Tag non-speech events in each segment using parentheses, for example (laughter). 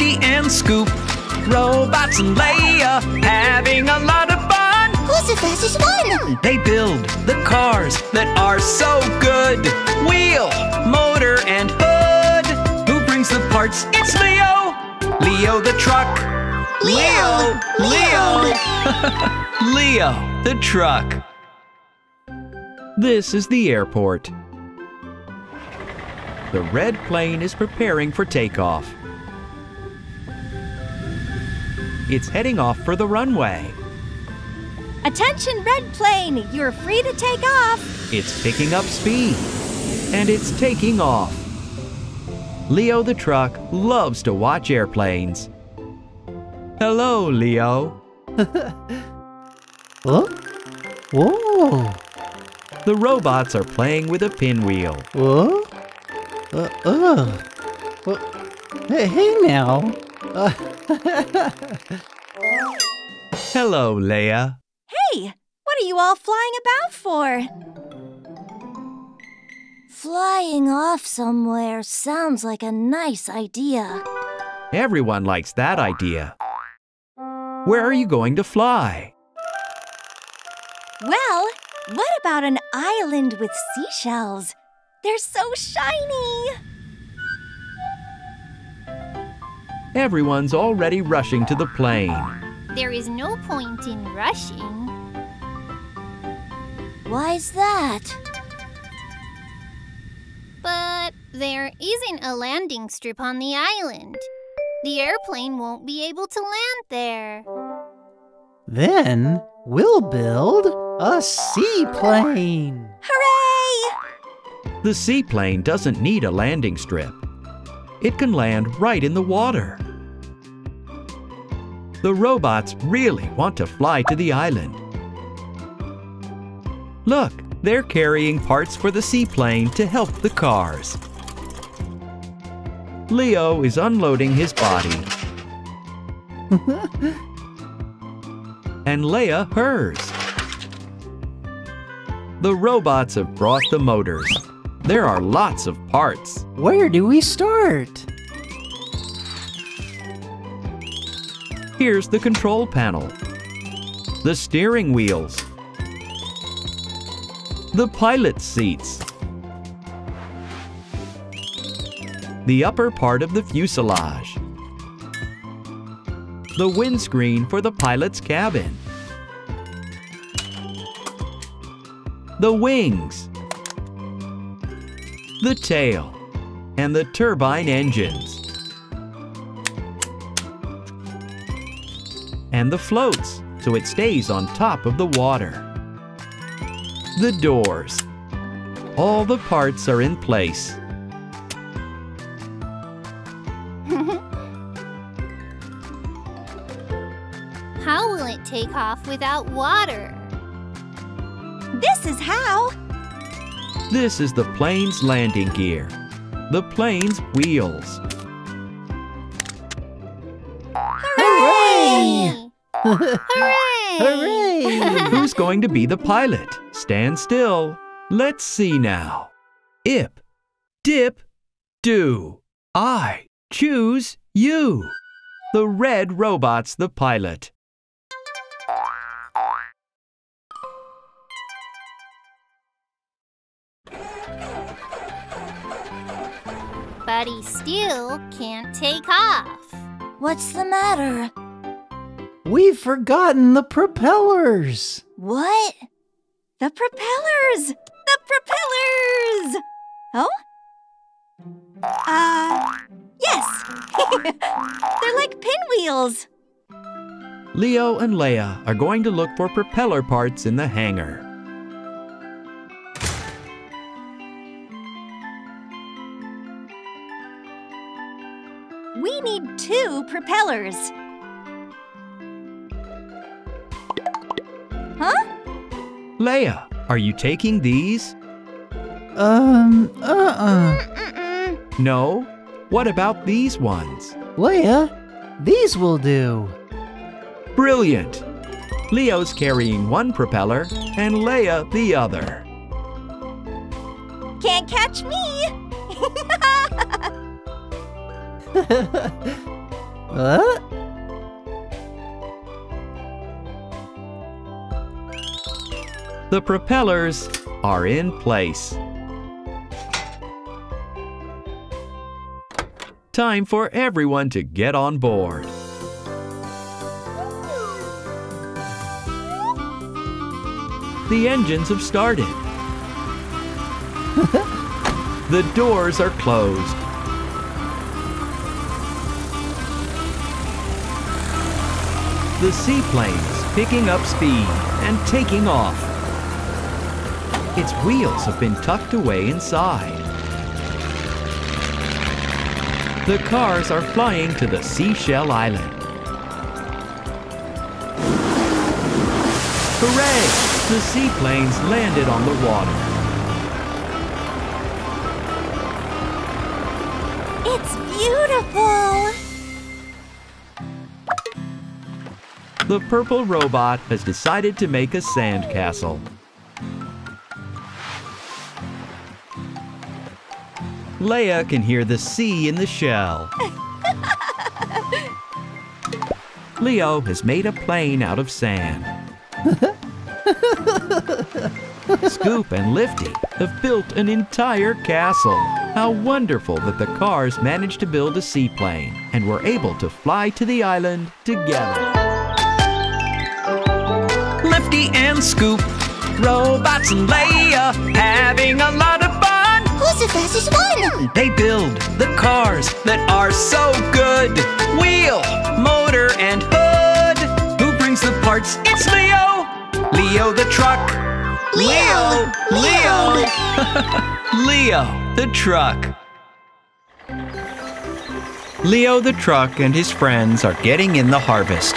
Rusty and Scoop. Robots and Leia having a lot of fun. Who's the fastest one? They build the cars that are so good. Wheel, motor, and hood. Who brings the parts? It's Leo. Leo the truck. Leo, Leo. Leo (laughs) the truck. This is the airport. The red plane is preparing for takeoff. It's heading off for the runway. Attention, red plane! You're free to take off. It's picking up speed. And it's taking off. Leo the truck loves to watch airplanes. Hello, Leo. (laughs) Huh? Whoa! The robots are playing with a pinwheel. Whoa? Uh, uh. Uh, hey, hey now. Uh, (laughs) Hello, Leia. Hey, what are you all flying about for? Flying off somewhere sounds like a nice idea. Everyone likes that idea. Where are you going to fly? Well, what about an island with seashells? They're so shiny. Everyone's already rushing to the plane. There is no point in rushing. Why's that? But there isn't a landing strip on the island. The airplane won't be able to land there. then we'll build a seaplane. Hooray! The seaplane doesn't need a landing strip. It can land right in the water. The robots really want to fly to the island. Look, they're carrying parts for the seaplane to help the cars. Leo is unloading his body. (laughs) and Leia hers. The robots have brought the motors. There are lots of parts. Where do we start? Here's the control panel, the steering wheels, the pilot seats, the upper part of the fuselage, the windscreen for the pilot's cabin, the wings, the tail, and the turbine engines. And the floats so it stays on top of the water. The doors. All the parts are in place. (laughs) How will it take off without water? This is how. This is the plane's landing gear. The plane's wheels. Hooray! Hooray! Hooray! Who's going to be the pilot? Stand still. Let's see now. Ip, dip, do. I choose you. The red robot's the pilot. But he still can't take off. What's the matter? We've forgotten the propellers. What? The propellers! The propellers! Oh? Uh, yes. (laughs) They're like pinwheels. Leo and Leia are going to look for propeller parts in the hangar. We need two propellers. Huh? Leia, are you taking these? Um, uh-uh. No? What about these ones? Leia, these will do. Brilliant! Leo's carrying one propeller and Leia the other. Can't catch me. (laughs) (laughs) Huh? The propellers are in place. Time for everyone to get on board. The engines have started. (laughs) the doors are closed. The seaplane's picking up speed and taking off. Its wheels have been tucked away inside. The cars are flying to the Seashell Island. Hooray! The seaplanes landed on the water. It's beautiful! The purple robot has decided to make a sandcastle. Leia can hear the sea in the shell. (laughs) Leo has made a plane out of sand. (laughs) Scoop and Lifty have built an entire castle. How wonderful that the cars managed to build a seaplane and were able to fly to the island together. Lifty and Scoop, robots and Leia, having a lot of fun. Who's the fastest one? They build the cars that are so good. Wheel, motor, and hood. Who brings the parts? It's Leo. Leo the truck. Leo, Leo. (laughs) Leo the truck. Leo the truck and his friends are getting in the harvest.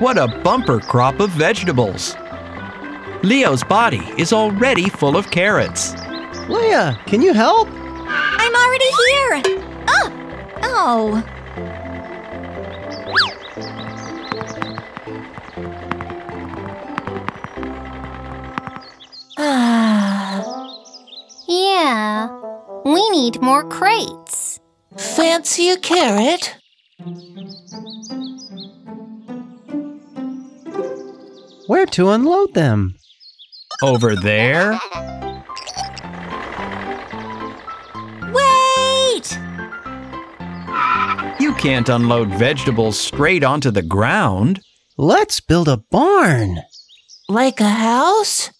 What a bumper crop of vegetables! Leo's body is already full of carrots. Leia, can you help? I'm already here! Oh! Oh! Ah. Yeah, we need more crates. Fancy a carrot? Where to unload them? Over there? Wait! You can't unload vegetables straight onto the ground. Let's build a barn. Like a house?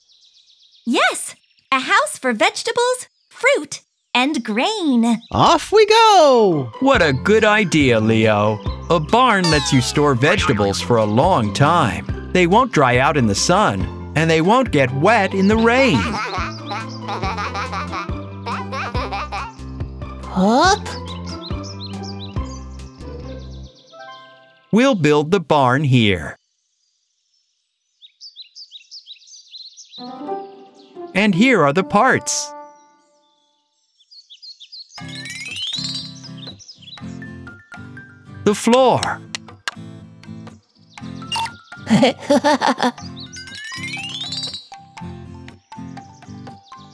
Yes! A house for vegetables, fruit, and grain. Off we go! What a good idea, Leo. A barn lets you store vegetables for a long time. They won't dry out in the sun, and they won't get wet in the rain. Up? We'll build the barn here. And here are the parts. The floor. (laughs)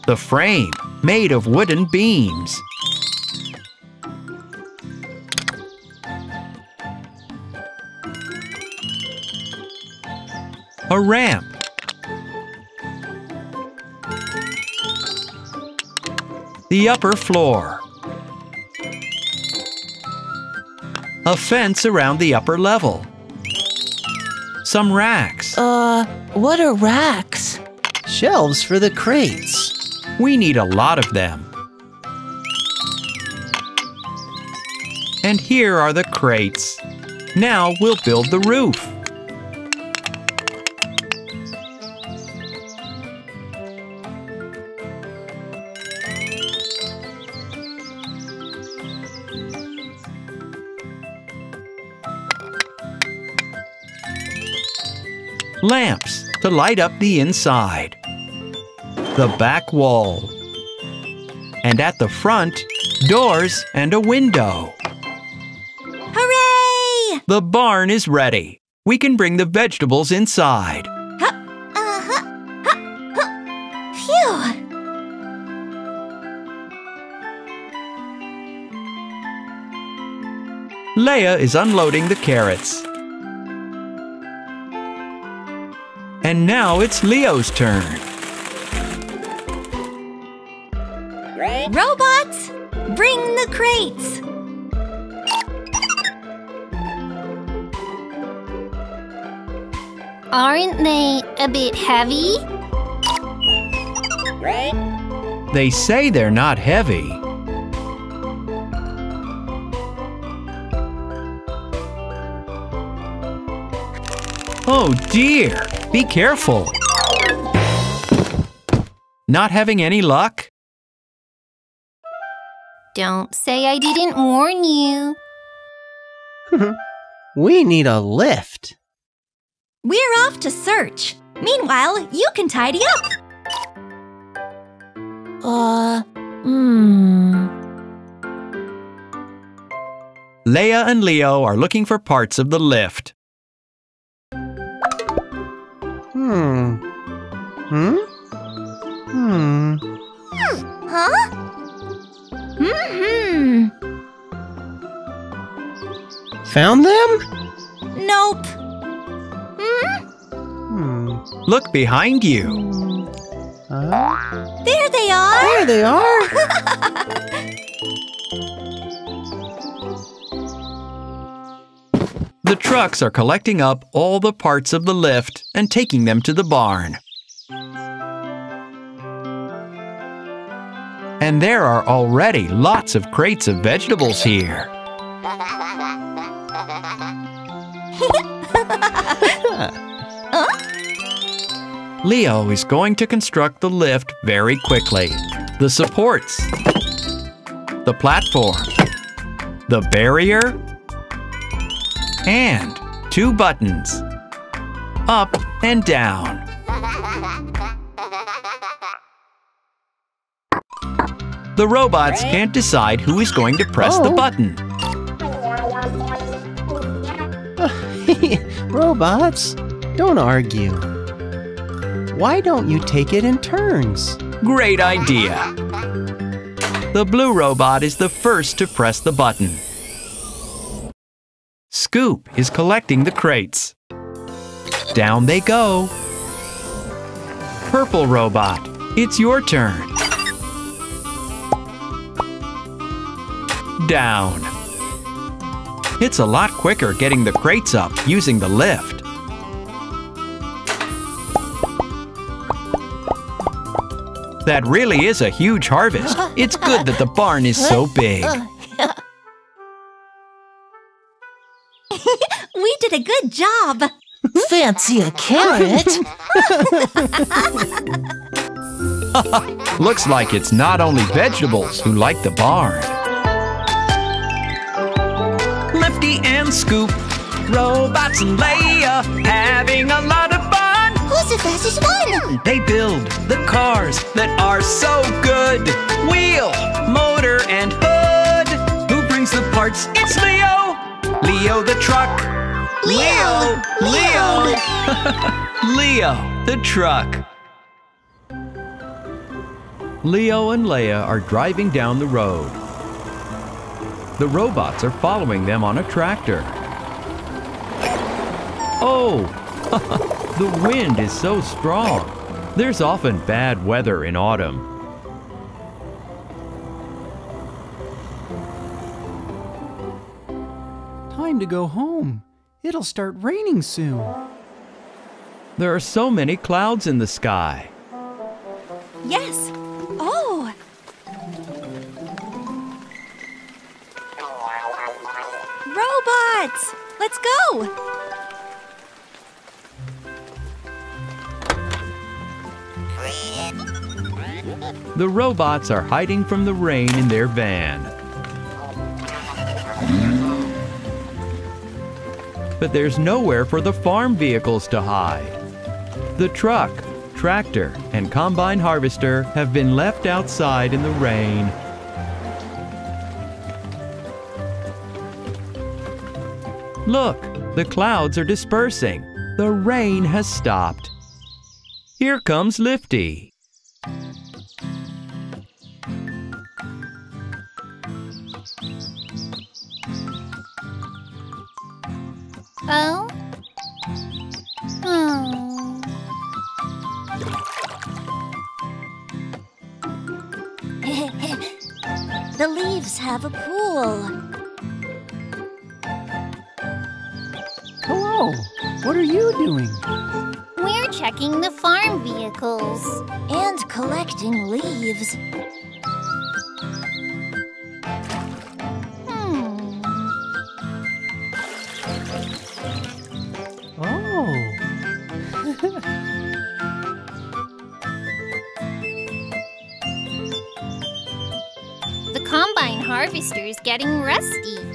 the frame, made of wooden beams. A ramp. The upper floor. A fence around the upper level. Some racks. Uh, what are racks? Shelves for the crates. We need a lot of them. And here are the crates. Now we'll build the roof. Lamps to light up the inside. The back wall. And at the front, doors and a window. Hooray! The barn is ready. We can bring the vegetables inside. Huh. Phew! Leia is unloading the carrots. And now it's Leo's turn. Bring the crates. Aren't they a bit heavy? They say they're not heavy. Oh dear! Be careful! Not having any luck? Don't say I didn't warn you. (laughs) We need a lift. We're off to search. Meanwhile, you can tidy up. Uh, hmm. Leia and Leo are looking for parts of the lift. Hmm. Hmm? Hmm. Huh? Hmm. Found them? Nope. Hmm. Look behind you. Uh, There they are. there they are. (laughs) The trucks are collecting up all the parts of the lift and taking them to the barn. And there are already lots of crates of vegetables here. Leo is going to construct the lift very quickly. The supports, the platform, the barrier, and two buttons up and down. The robots can't decide who is going to press the Oh. button. (laughs) Robots, don't argue. Why don't you take it in turns? Great idea. The blue robot is the first to press the button. Scoop is collecting the crates. Down they go. Purple robot, it's your turn. Down. It's a lot quicker getting the crates up using the lift. That really is a huge harvest. It's good that the barn is so big. (laughs) We did a good job. Fancy a carrot? (laughs) (laughs) Looks like it's not only vegetables who like the barn. Lifty and Scoop, robots and Leia, having a lot of fun. Who's the fastest one? They build the cars that are so good. Wheel, motor, and hood. Who brings the parts? It's Leo. Leo the truck. Leo! Leo. Leo (laughs) the truck. Leo and Leia are driving down the road. The robots are following them on a tractor. Oh, (laughs) the wind is so strong. There's often bad weather in autumn. Time to go home. It'll start raining soon. There are so many clouds in the sky. Yes. Let's go! The robots are hiding from the rain in their van. But there's nowhere for the farm vehicles to hide. The truck, tractor, and combine harvester have been left outside in the rain. Look, the clouds are dispersing. The rain has stopped. Here comes Lifty. Oh? Doing? We're checking the farm vehicles. And collecting leaves. Hmm. Oh. (laughs) The combine harvester is getting rusty.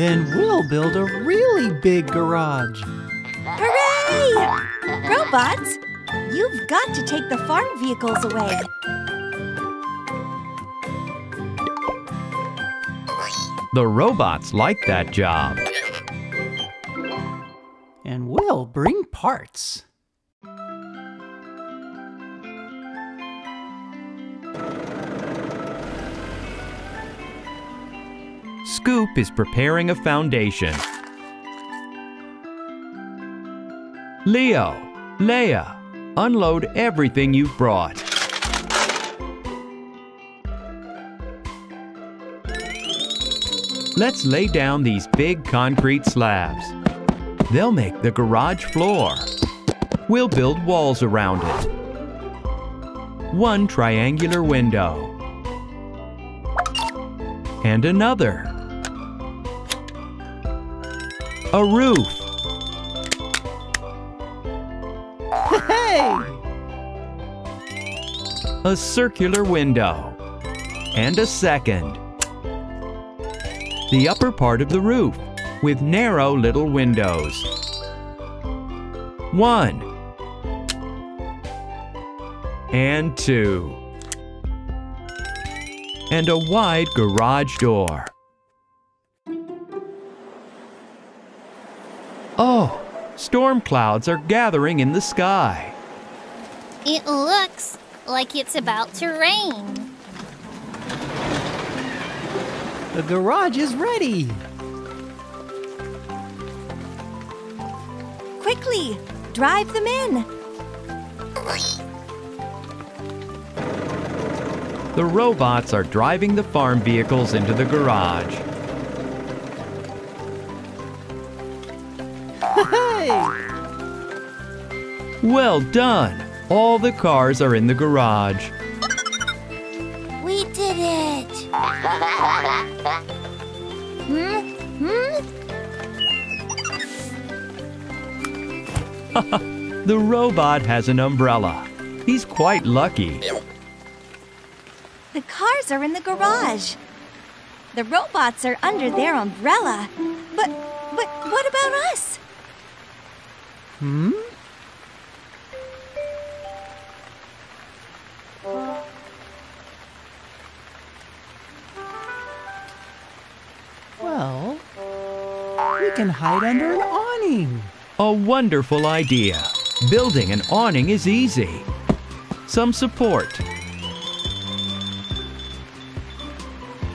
Then we'll build a really big garage. Hooray! Robots, you've got to take the farm vehicles away. The robots like that job. And we'll bring parts. Scoop is preparing a foundation. Leo, Leia, unload everything you've brought. Let's lay down these big concrete slabs. They'll make the garage floor. We'll build walls around it. One triangular window. And another. A roof. Hey! A circular window. And a second. The upper part of the roof with narrow little windows. One. And two. And a wide garage door. Storm clouds are gathering in the sky. It looks like it's about to rain. The garage is ready. Quickly, drive them in. The robots are driving the farm vehicles into the garage. Hey! Well done! All the cars are in the garage. We did it! (laughs) hmm? Hmm? (laughs) The robot has an umbrella. He's quite lucky. The cars are in the garage. The robots are under their umbrella. Hmm? Well, we can hide under an awning. A wonderful idea. Building an awning is easy. Some support.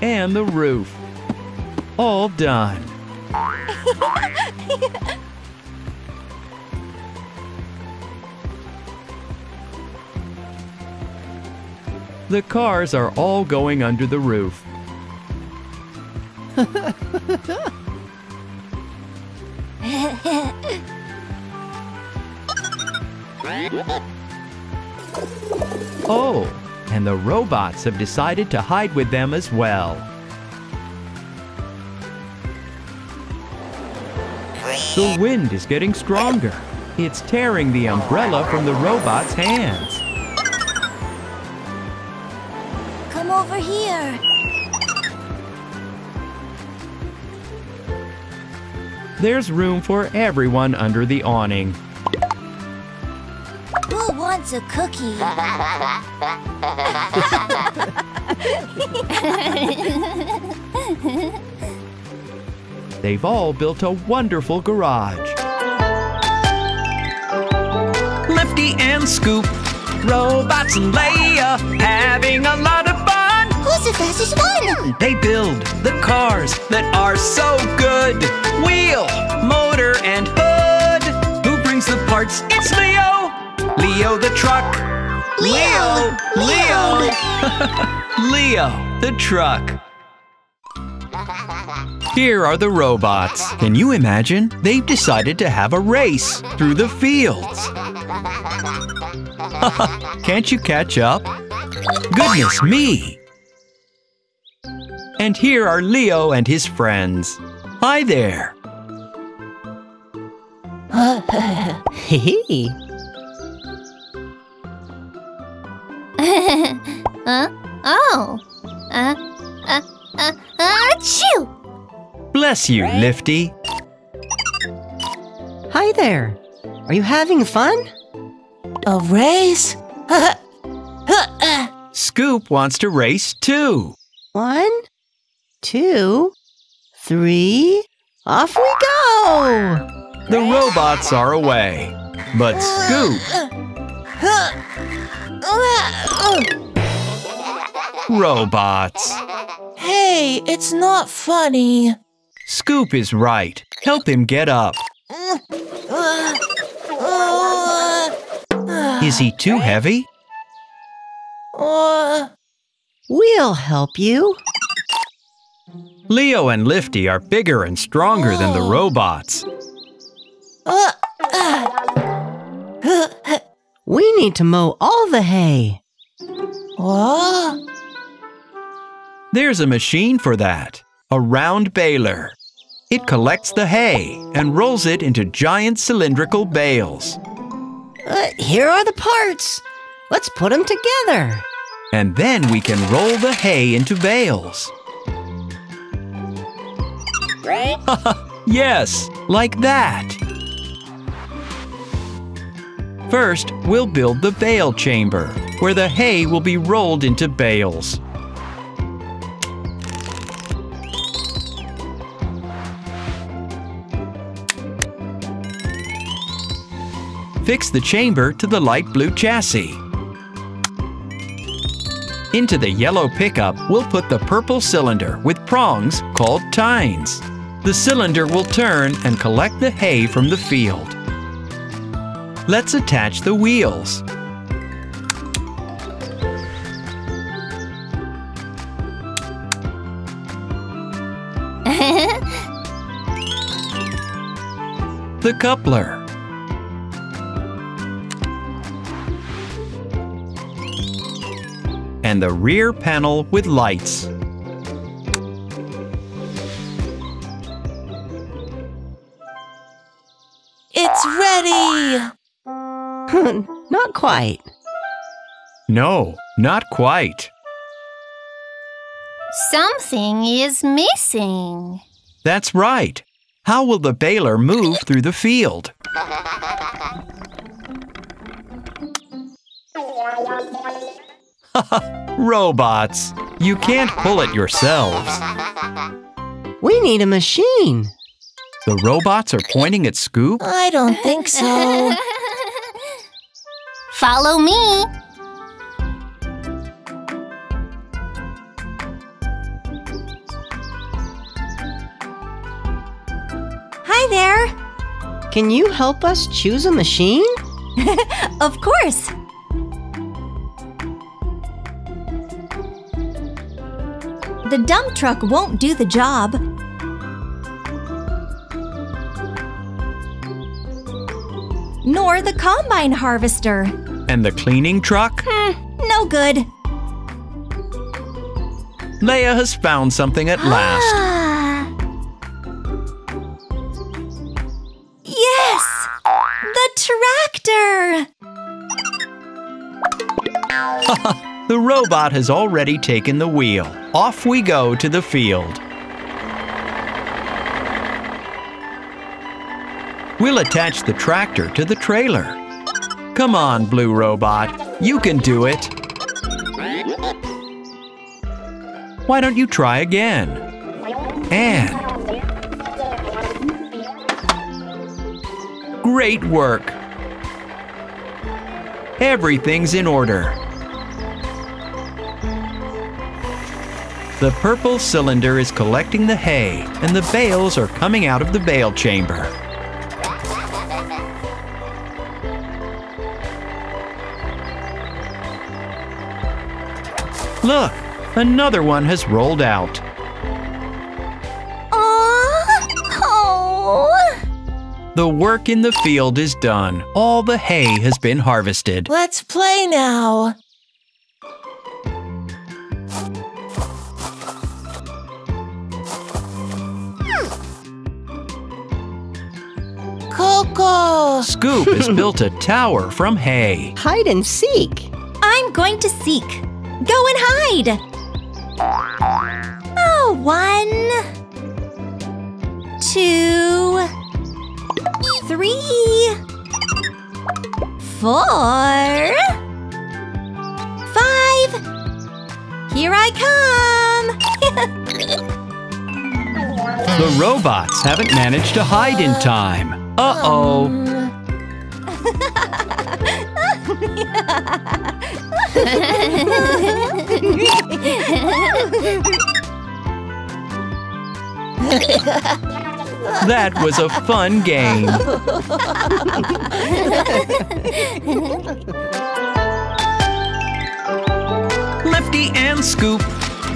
And the roof. All done. (laughs) The cars are all going under the roof. (laughs) Oh, and the robots have decided to hide with them as well. The wind is getting stronger. It's tearing the umbrella from the robot's hands. Over here. There's room for everyone under the awning. Who wants a cookie? (laughs) They've all built a wonderful garage. Lifty and Scoop, robots and Leia, having a lot of fun. Who's the fastest one? They build the cars that are so good. Wheel, motor, and hood. Who brings the parts? It's Leo. Leo the truck. Leo, Leo. Leo (laughs) the truck. Here are the robots. Can you imagine? They've decided to have a race through the fields. (laughs) Can't you catch up? Goodness me! And here are Leo and his friends. Hi there. Hee huh? (laughs) Oh. Uh, uh, uh, achoo! Bless you, Lifty. Hi there. Are you having fun? A race? (laughs) Scoop wants to race too. One, two, three, off we go! The robots are away. But Scoop, robots. hey, it's not funny. Scoop is right. Help him get up. Is he too heavy? Uh, We'll help you. Leo and Lifty are bigger and stronger than the robots. uh, We need to mow all the hay. what? There's a machine for that. A round baler. It collects the hay and rolls it into giant cylindrical bales. Uh, here are the parts. Let's put them together. And then we can roll the hay into bales. (laughs) yes, like that. First, we'll build the bale chamber, where the hay will be rolled into bales. Fix the chamber to the light blue chassis. Into the yellow pickup, we'll put the purple cylinder with prongs called tines. The cylinder will turn and collect the hay from the field. Let's attach the wheels. (laughs) The coupler. And the rear panel with lights. Not quite. No, not quite. Something is missing. That's right. How will the baler move through the field? (laughs) Robots. You can't pull it yourselves. We need a machine. The robots are pointing at Scoop. I don't think so. (laughs) Follow me. Hi there. Can you help us choose a machine? (laughs) Of course. The dump truck won't do the job. Nor the combine harvester. And the cleaning truck? No good. Leia has found something at last. Ah. yes! The tractor! (laughs) The robot has already taken the wheel. Off we go to the field. We'll attach the tractor to the trailer. Come on, Blue Robot. You can do it. Why don't you try again? And. Great work. Everything's in order. The purple cylinder is collecting the hay, and the bales are coming out of the bale chamber. Look, another one has rolled out. Aww. Oh. The work in the field is done. All the hay has been harvested. Let's play now. Coco! Scoop has (laughs) built a tower from hay. Hide and seek. I'm going to seek. Go and hide. Oh, one, two, three, four, five. Here I come. (laughs) The robots haven't managed to hide in time. Uh oh. (laughs) That was a fun game. Lifty and Scoop,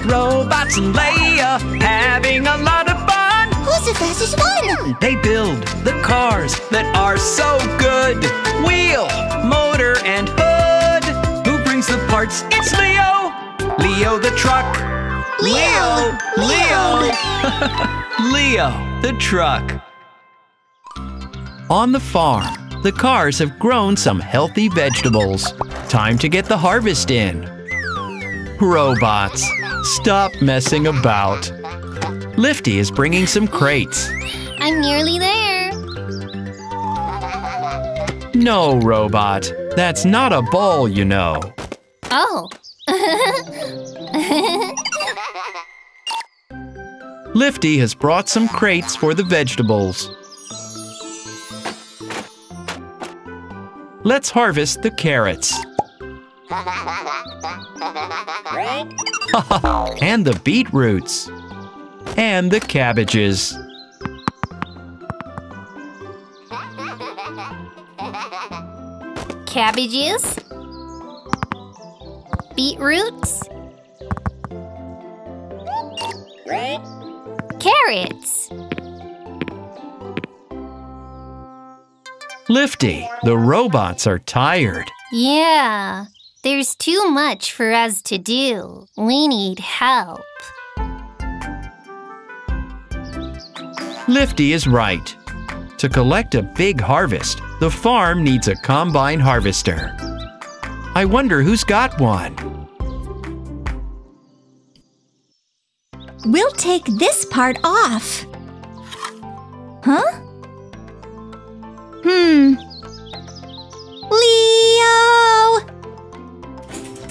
robots and Leia, having a lot of fun. Who's the fastest one? They build the cars that are so good. Wheel, motor, and hood. Brings the parts? It's Leo. Leo the truck. Leo. Leo. (laughs) Leo the truck. On the farm, the cars have grown some healthy vegetables. Time to get the harvest in. Robots, stop messing about. Lifty is bringing some crates. I'm nearly there. No, robot. That's not a ball, you know. Oh. (laughs) Lifty has brought some crates for the vegetables. Let's harvest the carrots. (laughs) and the beetroots. And the cabbages. Cabbages. Beetroots. Carrots. Lifty, the robots are tired. Yeah, there's too much for us to do. We need help. Lifty is right. To collect a big harvest, the farm needs a combine harvester. I wonder who's got one. We'll take this part off. Huh? Hmm. Leo!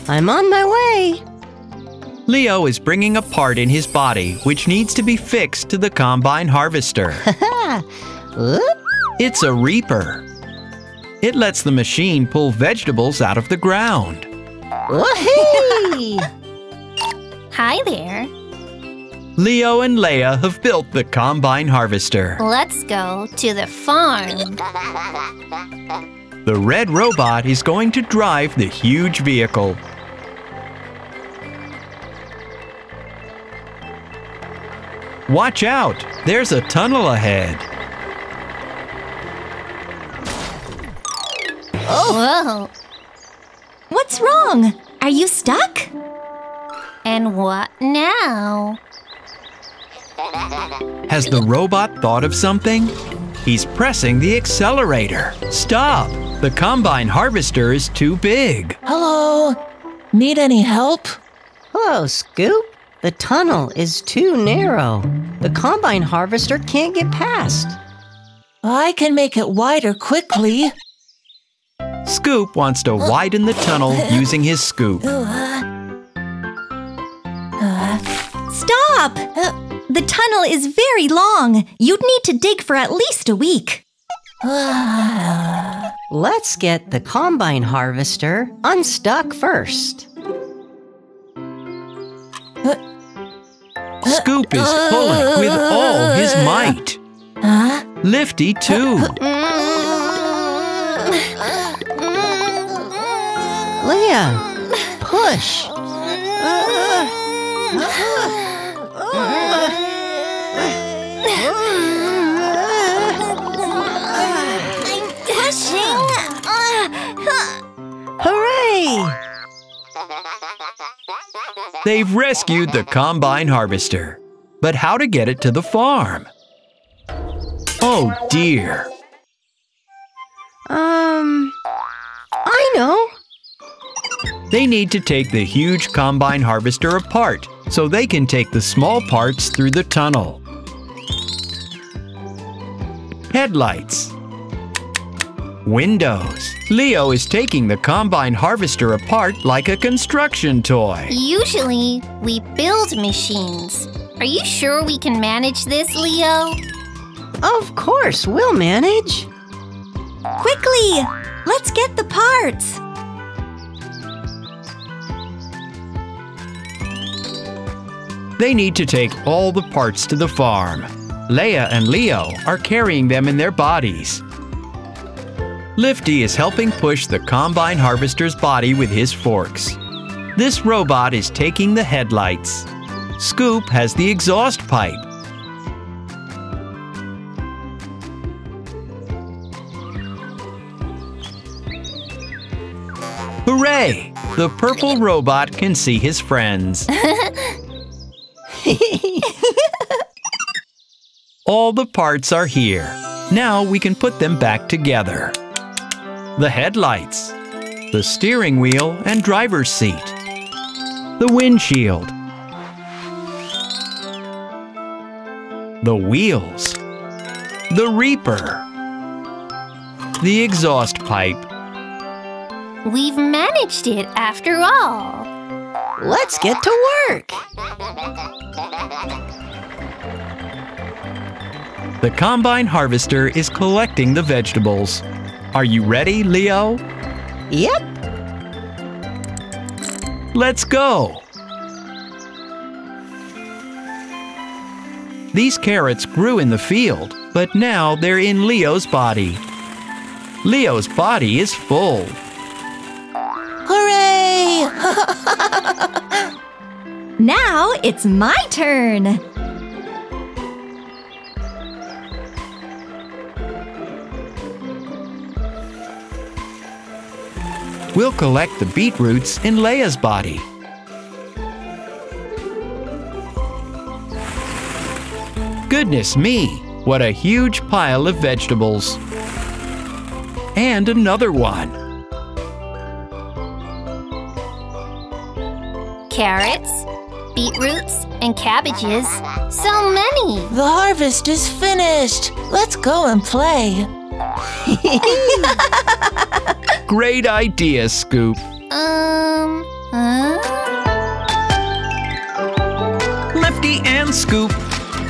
I'm on my way. Leo is bringing a part in his body which needs to be fixed to the combine harvester. (laughs) It's a reaper. It lets the machine pull vegetables out of the ground. Whoopee! (laughs) Hi there. Leo and Leia have built the combine harvester. Let's go to the farm. The red robot is going to drive the huge vehicle. Watch out! There's a tunnel ahead. Oh. Whoa. What's wrong? Are you stuck? And what now? Has the robot thought of something? He's pressing the accelerator. Stop! The combine harvester is too big. Hello? Need any help? Hello, Scoop. The tunnel is too narrow. The combine harvester can't get past. I can make it wider quickly. Scoop wants to widen the tunnel (laughs) using his scoop. Uh, uh, Stop! The tunnel is very long. You'd need to dig for at least a week. uh, Let's get the combine harvester unstuck first. Scoop is pulling with all his might. Lifty, too. Leah, push. I'm pushing. Hooray! They've rescued the combine harvester. But how to get it to the farm? Oh dear. Um, I know. They need to take the huge combine harvester apart so they can take the small parts through the tunnel. Headlights. Windows. Leo is taking the combine harvester apart like a construction toy. Usually, we build machines. Are you sure we can manage this, Leo? Of course, we'll manage. Quickly! Let's get the parts. They need to take all the parts to the farm. Leia and Leo are carrying them in their bodies. Lifty is helping push the combine harvester's body with his forks. This robot is taking the headlights. Scoop has the exhaust pipe. Hooray! The purple robot can see his friends. (laughs) (laughs) All the parts are here. Now we can put them back together. The headlights, the steering wheel and driver's seat, the windshield, the wheels, the reaper, the exhaust pipe, We've managed it after all. Let's get to work. The combine harvester is collecting the vegetables. Are you ready, Leo? Yep. Let's go! These carrots grew in the field, but now they're in Leo's body. Leo's body is full. Hooray! (laughs) Now it's my turn. We'll collect the beetroots in Leia's body. Goodness me, what a huge pile of vegetables. And another one. Carrots, beetroots, and cabbages. So many. the harvest is finished. Let's go and play. (laughs) Great idea, Scoop. Um, huh? Lifty and Scoop,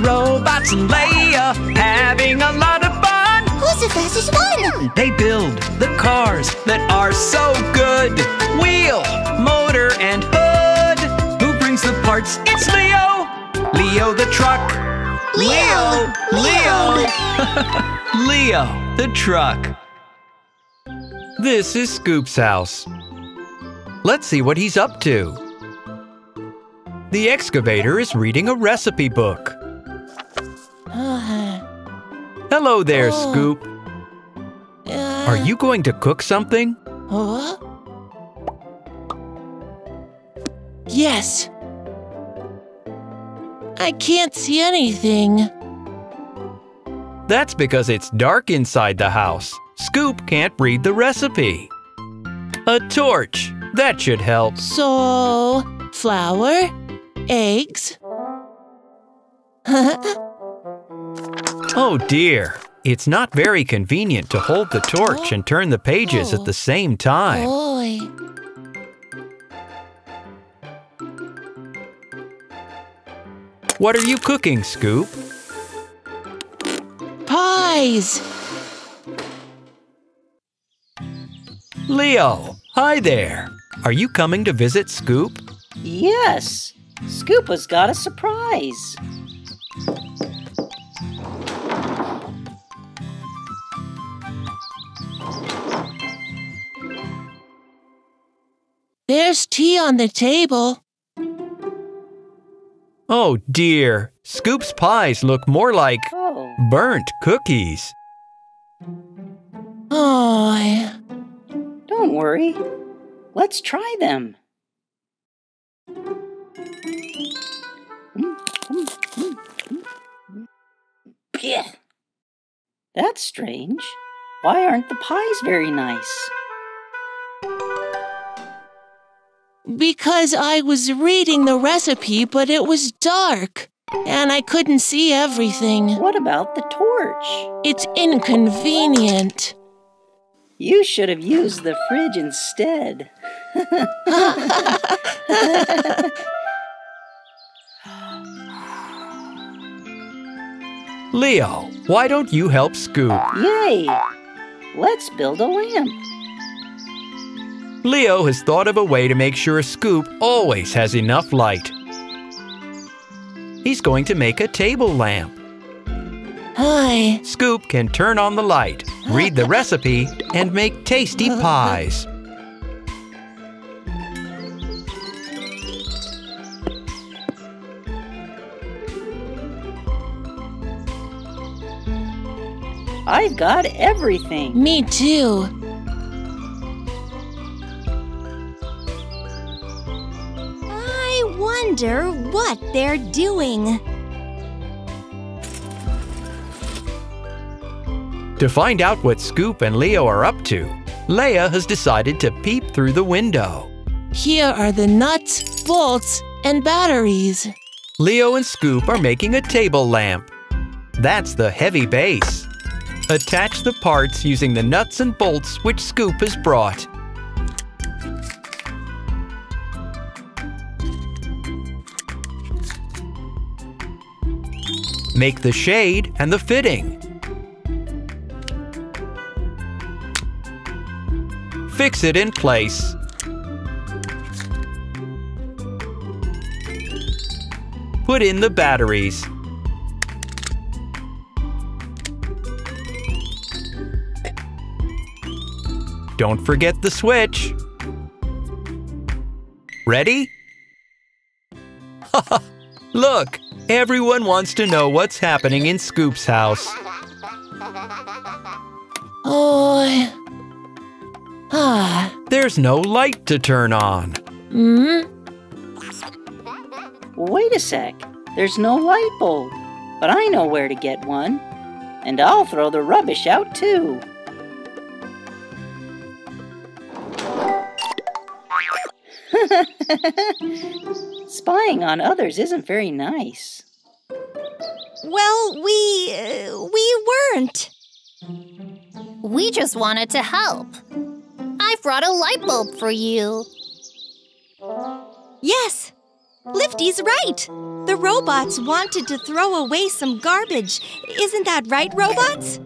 robots and Leia, having a lot of fun. Who's the fastest one? They build the cars that are so good. Wheel, motor, and hood. Who brings the parts? It's Leo. Leo the truck. Leo! Leo. Leo (laughs) the truck. This is Scoop's house. Let's see what he's up to. The excavator is reading a recipe book. (sighs) Hello there, Oh. Scoop. Uh. Are you going to cook something? Huh? Yes. I can't see anything. That's because it's dark inside the house. Scoop can't read the recipe. A torch. That should help. So, flour, eggs. Oh dear. It's not very convenient to hold the torch and turn the pages at the oh. same time. Boy. What are you cooking, Scoop? Pies. Leo, hi there. Are you coming to visit Scoop? Yes. Scoop has got a surprise. There's tea on the table. Oh dear, Scoop's pies look more like Oh, burnt cookies. Oh, don't worry. Let's try them. Yeah. That's strange. Why aren't the pies very nice? because I was reading the recipe, but it was dark and I couldn't see everything. What about the torch? It's inconvenient. You should have used the fridge instead. (laughs) Leo, why don't you help Scoop? Yay! Let's build a lamp. Leo has thought of a way to make sure Scoop always has enough light. He's going to make a table lamp. Hi. Scoop can turn on the light, read the recipe, and make tasty pies. I've got everything. Me too. Wonder what they're doing. To find out what Scoop and Leo are up to, Leia has decided to peep through the window. Here are the nuts, bolts, and batteries. Leo and Scoop are making a table lamp. That's the heavy base. Attach the parts using the nuts and bolts which Scoop has brought. Make the shade and the fitting. Fix it in place. Put in the batteries. Don't forget the switch. Ready? (laughs) Look, everyone wants to know what's happening in Scoop's house. Oh. Ah. There's no light to turn on. Hmm? Wait a sec. There's no light bulb. But I know where to get one. And I'll throw the rubbish out too. (laughs) Spying on others isn't very nice. Well, we. Uh, we weren't. We just wanted to help. I brought a light bulb for you. Yes, Lifty's right. The robots wanted to throw away some garbage. Isn't that right, robots?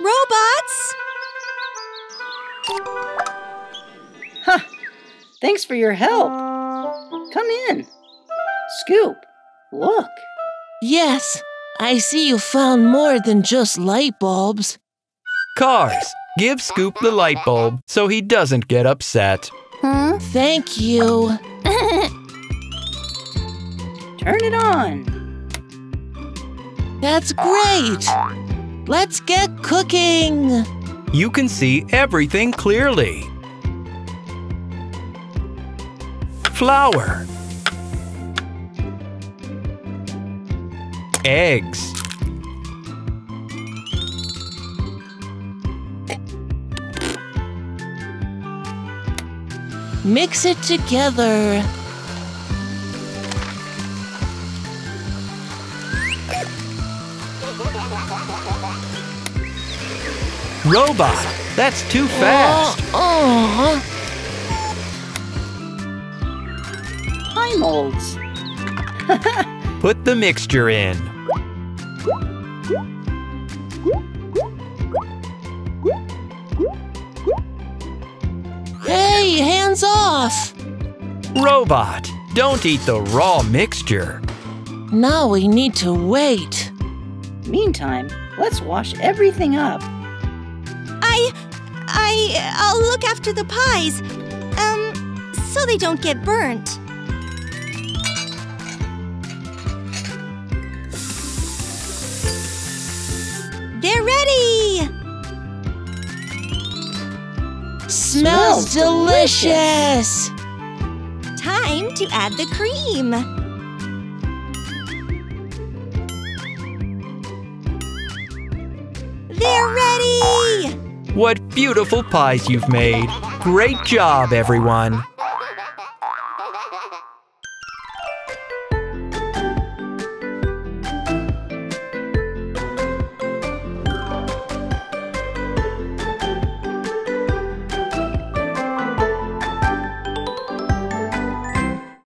Robots? Huh. Thanks for your help. Come in. Scoop, look. Yes, I see you found more than just light bulbs. Cars, give Scoop the light bulb so he doesn't get upset. Huh? Thank you. (laughs) Turn it on. That's great. Let's get cooking. You can see everything clearly. Flour. Eggs. Mix it together. Robot, that's too fast. Oh, uh-huh. Pie molds. (laughs) Put the mixture in. hey, hands off. Robot, don't eat the raw mixture. Now we need to wait. Meantime, let's wash everything up. I. I. I'll look after the pies. Um, so they don't get burnt. They're ready! Smells Smells delicious. Time to add the cream. They're ready! What beautiful pies you've made. Great job, everyone.